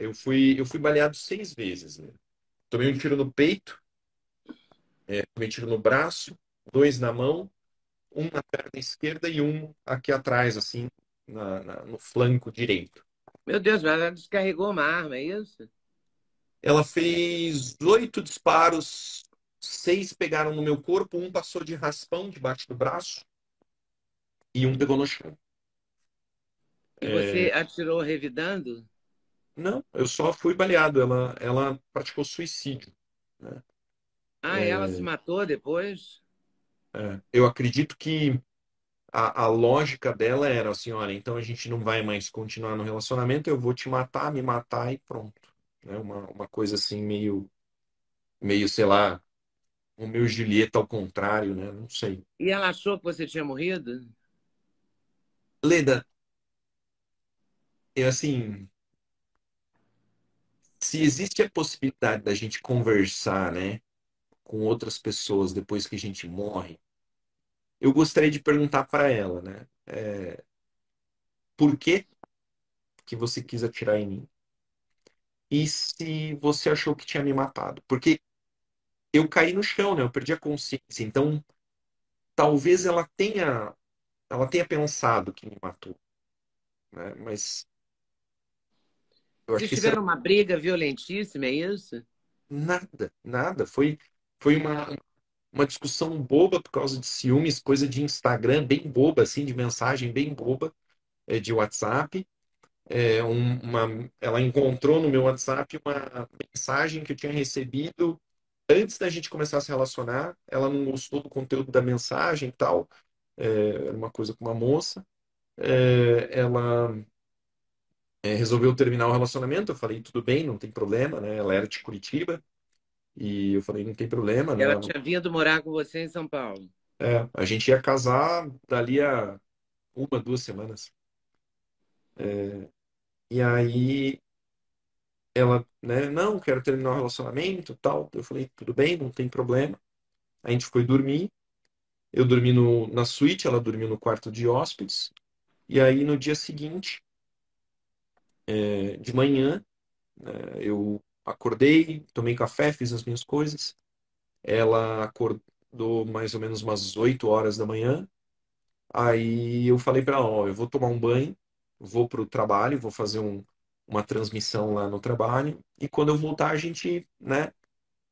Eu fui, eu fui baleado seis vezes. Né? Tomei um tiro no peito, é, tomei um tiro no braço, dois na mão, um na perna esquerda e um aqui atrás, assim, na, na, no flanco direito. Meu Deus, mas ela descarregou uma arma, é isso? Ela fez oito disparos, seis pegaram no meu corpo, um passou de raspão debaixo do braço e um pegou no chão. E você é... atirou revidando? Não, eu só fui baleado. Ela, ela praticou suicídio. Né? Ah, é... ela se matou depois? É. Eu acredito que a, a lógica dela era assim, olha, então a gente não vai mais continuar no relacionamento, eu vou te matar, me matar e pronto. Né? Uma, uma coisa assim meio, meio, sei lá, o meu Julieta ao contrário, né? Não sei. E ela achou que você tinha morrido? Leda, eu assim, se existe a possibilidade da gente conversar, né, com outras pessoas depois que a gente morre, eu gostaria de perguntar para ela, né, é, por que que você quis atirar em mim? E se você achou que tinha me matado? Porque eu caí no chão, né? Eu perdi a consciência. Então, talvez ela tenha, ela tenha pensado que me matou, né? Mas Vocês tiveram será... uma briga violentíssima, é isso? Nada, nada. Foi, foi uma, uma discussão boba por causa de ciúmes, coisa de Instagram, bem boba, assim, de mensagem bem boba, é, de WhatsApp. É, um, uma, ela encontrou no meu WhatsApp uma mensagem que eu tinha recebido antes da gente começar a se relacionar. Ela não gostou do conteúdo da mensagem e tal. É, era uma coisa com uma moça. É, ela é, resolveu terminar o relacionamento. Eu falei, tudo bem, não tem problema, né? Ela era de Curitiba. E eu falei, não tem problema, né? Ela tinha vindo morar com você em São Paulo. É, a gente ia casar dali a uma, duas semanas. É, e aí ela, né, não, quero terminar o relacionamento, tal. Eu falei, tudo bem, não tem problema. A gente foi dormir. Eu dormi no, na suíte, ela dormiu no quarto de hóspedes. E aí no dia seguinte, é, de manhã, é, eu acordei, tomei café, fiz as minhas coisas. Ela acordou mais ou menos umas 8 horas da manhã. Aí eu falei para ela, ó, eu vou tomar um banho, vou pro trabalho, vou fazer um, uma transmissão lá no trabalho e quando eu voltar a gente, né,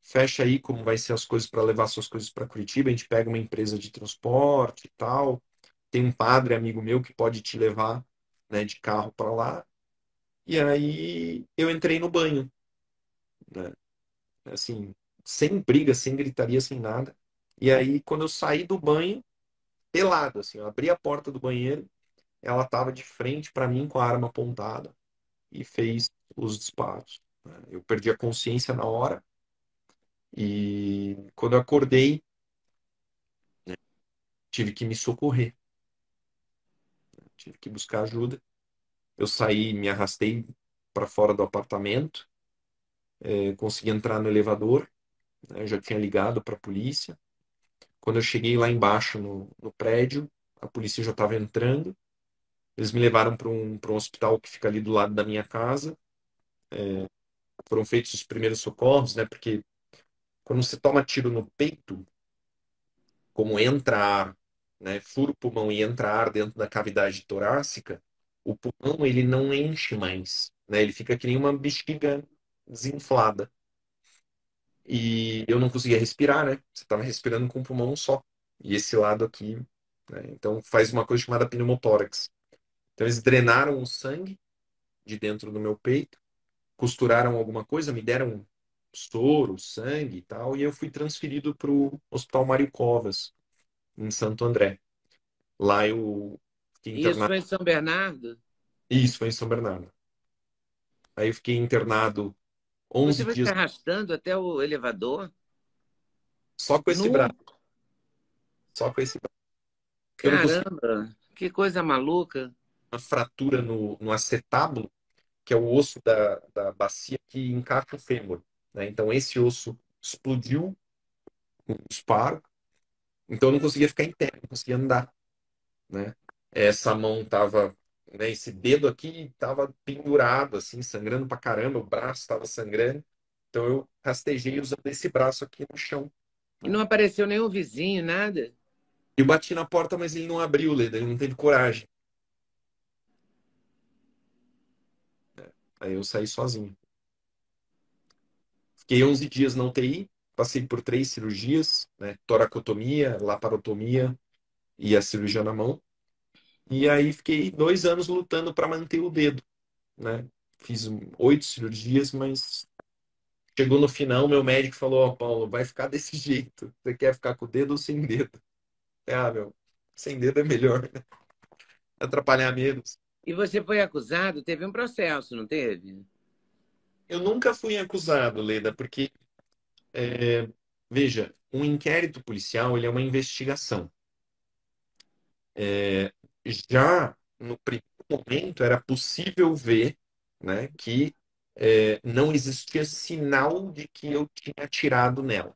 fecha aí como vai ser as coisas para levar suas coisas para Curitiba, a gente pega uma empresa de transporte e tal. Tem um padre amigo meu que pode te levar, né, de carro para lá e aí eu entrei no banho, né? Assim, sem briga, sem gritaria, sem nada. E aí, quando eu saí do banho, pelado, assim, eu abri a porta do banheiro, ela estava de frente para mim com a arma apontada e fez os disparos. Né? Eu perdi a consciência na hora e quando eu acordei, né, tive que me socorrer, tive que buscar ajuda. Eu saí, me arrastei para fora do apartamento, é, consegui entrar no elevador, né, já tinha ligado para a polícia. Quando eu cheguei lá embaixo no, no prédio, a polícia já estava entrando. Eles me levaram para um, um hospital que fica ali do lado da minha casa. É, foram feitos os primeiros socorros, né? Porque quando você toma tiro no peito, como entra ar, né? Fura o pulmão e entra ar dentro da cavidade torácica, o pulmão ele não enche mais, né? Ele fica que nem uma bexiga desinflada. E eu não conseguia respirar, né? Você estava respirando com o pulmão só. E esse lado aqui, né? então faz uma coisa chamada pneumotórax. Então eles drenaram o sangue de dentro do meu peito, costuraram alguma coisa, me deram soro, sangue e tal, e eu fui transferido para o Hospital Mário Covas, em Santo André. Lá eu isso foi em São Bernardo? Isso, foi em São Bernardo. Aí eu fiquei internado 11 Você foi dias. se arrastando até o elevador? Só com esse no... braço. Só com esse braço. Caramba, que coisa maluca. Uma fratura no, no acetábulo, que é o osso da, da bacia que encaixa o fêmur. Né? Então esse osso explodiu com um disparo. Então eu não conseguia ficar em pé, não conseguia andar. Né? Essa mão estava né, esse dedo aqui tava pendurado, assim, sangrando pra caramba, o braço tava sangrando. Então eu rastejei usando esse braço aqui no chão. E não apareceu nenhum vizinho, nada? Eu bati na porta, mas ele não abriu, Leda, ele não teve coragem. É, aí eu saí sozinho. Fiquei 11 dias na UTI, passei por três cirurgias, né? Toracotomia, laparotomia e a cirurgia na mão. E aí fiquei dois anos lutando para manter o dedo, né? Fiz oito cirurgias, mas chegou no final, meu médico falou: Ó, oh, Paulo, vai ficar desse jeito. Você quer ficar com o dedo ou sem dedo? Ah, meu, sem dedo é melhor, né? Atrapalhar menos. E você foi acusado? Teve um processo, não teve? Eu nunca fui acusado, Leda, porque, é, veja, um inquérito policial ele é uma investigação. É, já no primeiro momento era possível ver né, que é, não existia sinal de que eu tinha atirado nela.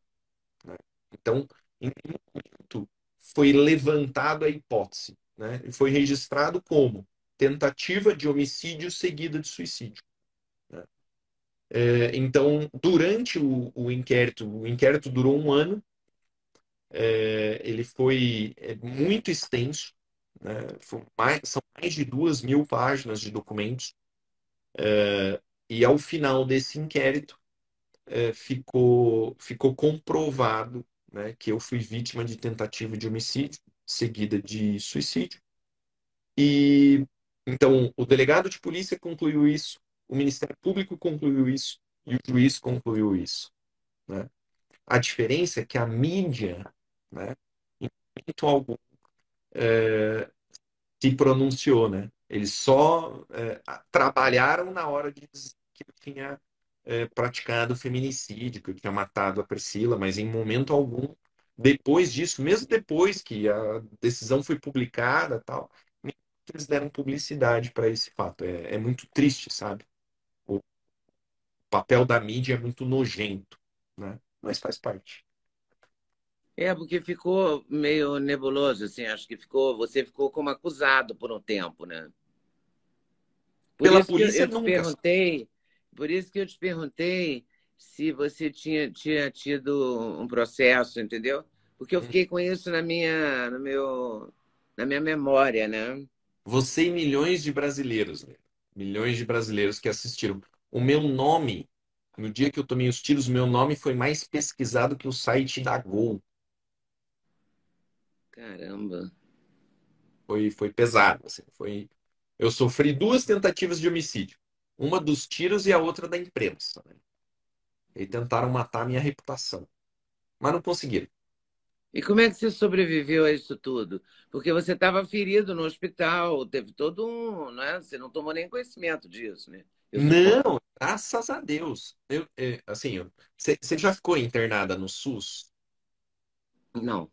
Né? Então, em nenhum momento foi levantado a hipótese. Né? E foi registrado como tentativa de homicídio seguida de suicídio. Né? É, então, durante o, o, inquérito, o inquérito durou um ano, é, ele foi é, muito extenso, né? mais, são mais de duas mil páginas de documentos, é, e ao final desse inquérito é, ficou, ficou comprovado né, que eu fui vítima de tentativa de homicídio seguida de suicídio. E então o delegado de polícia concluiu isso, o Ministério Público concluiu isso e o juiz concluiu isso. Né? A diferença é que a mídia, né, em momento algum, é, se pronunciou, né? Eles só é, trabalharam na hora de dizer que eu tinha é, praticado feminicídio, que eu tinha matado a Priscila, mas em momento algum, depois disso, mesmo depois que a decisão foi publicada tal, eles deram publicidade para esse fato. É, é, muito triste, sabe? O papel da mídia é muito nojento, né? Mas faz parte. É, porque ficou meio nebuloso, assim, acho que ficou, você ficou como acusado por um tempo, né? Por Pela polícia eu, nunca. perguntei, por isso que eu te perguntei se você tinha, tinha tido um processo, entendeu? Porque eu hum. fiquei com isso na minha, no meu, na minha memória, né? Você e milhões de brasileiros, né? milhões de brasileiros que assistiram. O meu nome, no dia que eu tomei os tiros, o meu nome foi mais pesquisado que o site da Gol. Caramba. Foi, foi pesado, assim, foi... Eu sofri duas tentativas de homicídio. Uma dos tiros e a outra da imprensa. Né? E tentaram matar a minha reputação. Mas não conseguiram. E como é que você sobreviveu a isso tudo? Porque você estava ferido no hospital, teve todo um. Né? Você não tomou nem conhecimento disso, né? Eu não, graças a Deus. Eu, é, assim, você, você já ficou internada no SUS? Não.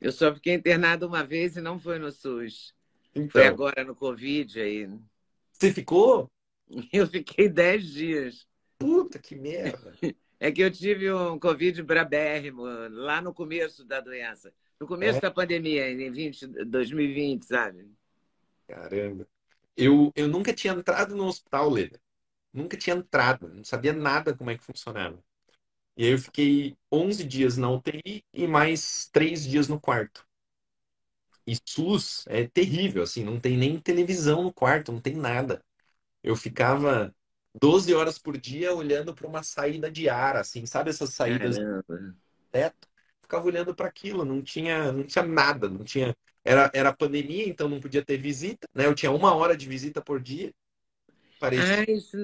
Eu só fiquei internada uma vez e não foi no SUS. Então, foi agora no Covid aí. Você ficou? Eu fiquei dez dias. Puta que merda. É que eu tive um Covid brabérrimo lá no começo da doença. No começo é? da pandemia, em 20, 2020, sabe? Caramba. Eu, eu nunca tinha entrado no hospital, Leda. Nunca tinha entrado. Não sabia nada como é que funcionava. E aí eu fiquei 11 dias na UTI e mais 3 dias no quarto. E SUS é terrível, assim, não tem nem televisão no quarto, não tem nada. Eu ficava 12 horas por dia olhando para uma saída de ar, assim, sabe essas saídas do teto? Ficava olhando para aquilo, não tinha, não tinha nada, não tinha. Era, era pandemia, então não podia ter visita, né? Eu tinha uma hora de visita por dia. Parecia... Ah, isso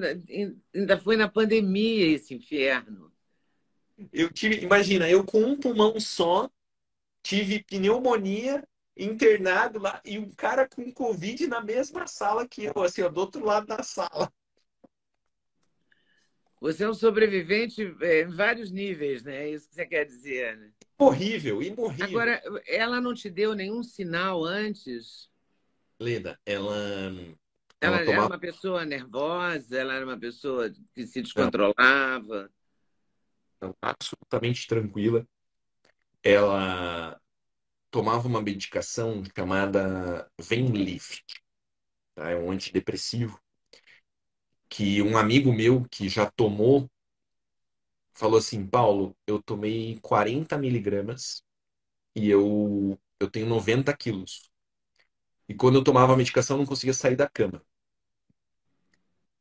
ainda foi na pandemia esse inferno. Eu tive, imagina, eu com um pulmão só, tive pneumonia, internado lá, e um cara com Covid na mesma sala que eu, assim, ó, do outro lado da sala. Você é um sobrevivente é, em vários níveis, né? É isso que você quer dizer, né? Horrível, imorrível. Agora, ela não te deu nenhum sinal antes? Leda, ela. Ela, ela tomava... era uma pessoa nervosa, ela era uma pessoa que se descontrolava. Não, absolutamente tranquila. Ela tomava uma medicação chamada Venlift. tá? é um antidepressivo, que um amigo meu que já tomou falou assim, Paulo, eu tomei 40 miligramas e eu, eu tenho 90 quilos. E quando eu tomava a medicação, eu não conseguia sair da cama.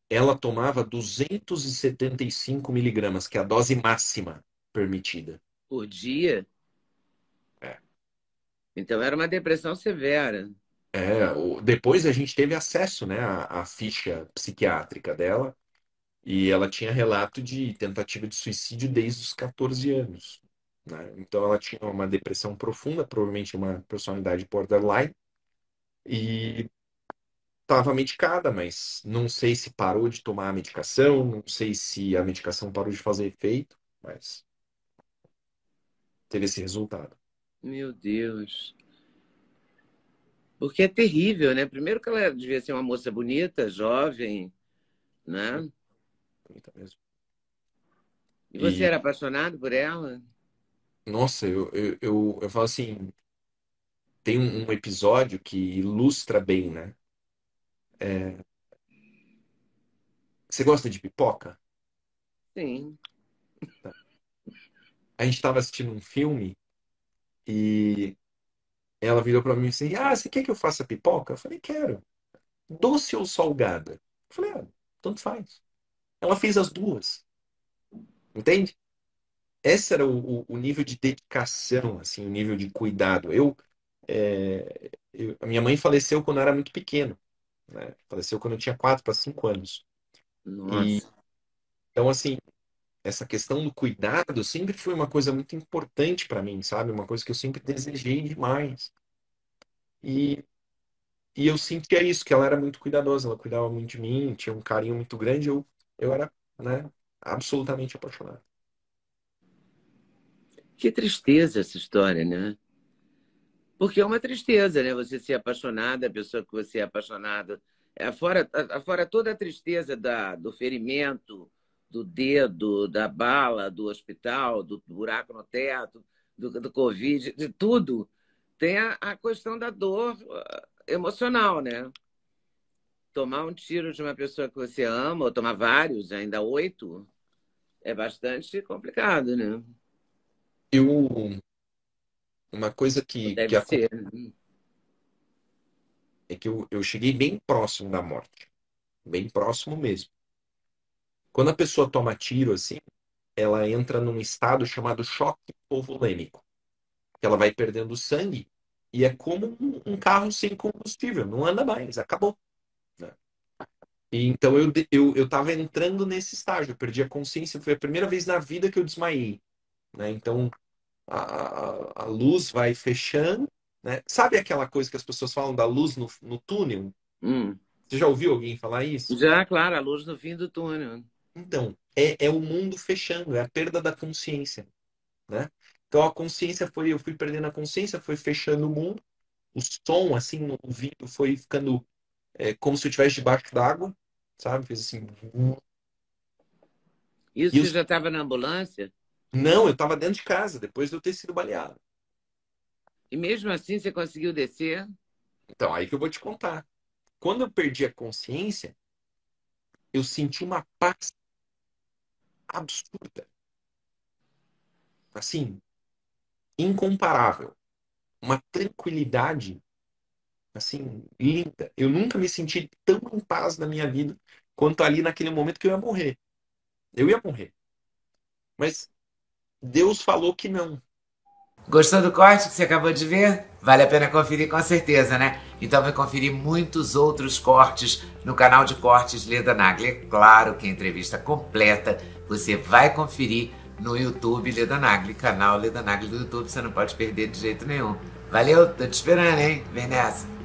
Ela tomava 275 miligramas, que é a dose máxima permitida. Por dia? É. Então era uma depressão severa. É, depois a gente teve acesso né, à, à ficha psiquiátrica dela e ela tinha relato de tentativa de suicídio desde os 14 anos. Né? Então ela tinha uma depressão profunda, provavelmente uma personalidade borderline, e estava medicada, mas não sei se parou de tomar a medicação, não sei se a medicação parou de fazer efeito, mas teve esse resultado. Meu Deus. Porque é terrível, né? Primeiro que ela devia ser uma moça bonita, jovem, né? Bonita mesmo. E você e... era apaixonado por ela? Nossa, eu, eu, eu, eu falo assim, tem um, episódio que ilustra bem, né? É... Você gosta de pipoca? Sim. Tá. A gente estava assistindo um filme e ela virou para mim assim: Ah, você quer que eu faça pipoca? Eu falei: Quero. Doce ou salgada? Eu falei: Ah, tanto faz. Ela fez as duas. Entende? Esse era o, o, nível de dedicação, assim, o nível de cuidado. Eu, é, eu, a minha mãe faleceu quando eu era muito pequeno. Né? Faleceu quando eu tinha 4 para 5 anos. Nossa. E, então, assim, essa questão do cuidado sempre foi uma coisa muito importante para mim, sabe? Uma coisa que eu sempre desejei demais. E, e eu sentia isso, que ela era muito cuidadosa, ela cuidava muito de mim, tinha um carinho muito grande, eu, eu era, né, absolutamente apaixonado. Que tristeza essa história, né? Porque é uma tristeza, né? Você ser apaixonado, a pessoa que você é apaixonado. É, fora, fora toda a tristeza da, do ferimento, do dedo, da bala, do hospital, do buraco no teto, do, do Covid, de tudo, tem a, a questão da dor uh, emocional, né? Tomar um tiro de uma pessoa que você ama, ou tomar vários, ainda oito, é bastante complicado, né? Eu. Uma coisa que. Deve que ser. Né? É que eu, eu cheguei bem próximo da morte. Bem próximo mesmo. Quando a pessoa toma tiro, assim, ela entra num estado chamado choque hipovolêmico. Ela vai perdendo sangue e é como um, carro sem combustível, não anda mais, acabou. Né? E então eu, eu, eu tava entrando nesse estágio, eu perdi a consciência, foi a primeira vez na vida que eu desmaiei. Né? Então a, a, luz vai fechando. Né? Sabe aquela coisa que as pessoas falam da luz no, no túnel? Hum. Você já ouviu alguém falar isso? Já, claro, a luz no fim do túnel. Então, é, é o mundo fechando, é a perda da consciência, né? Então a consciência foi, eu fui perdendo a consciência, foi fechando o mundo, o som assim no ouvido foi ficando é, como se eu estivesse debaixo d'água, sabe? Fez assim. Isso e você já estava na ambulância? Não, eu estava dentro de casa, depois de eu ter sido baleado. E mesmo assim você conseguiu descer? Então, aí que eu vou te contar. Quando eu perdi a consciência, eu senti uma paz absurda. Assim, incomparável. Uma tranquilidade, assim, linda. Eu nunca me senti tão em paz na minha vida quanto ali naquele momento que eu ia morrer. Eu ia morrer. Mas Deus falou que não. Gostou do corte que você acabou de ver? Vale a pena conferir com certeza, né? Então vai conferir muitos outros cortes no canal de cortes Leda Nagli. É claro que a entrevista completa você vai conferir no YouTube Leda Nagli, canal Leda Nagli do YouTube, você não pode perder de jeito nenhum. Valeu, tô te esperando, hein? Vem nessa.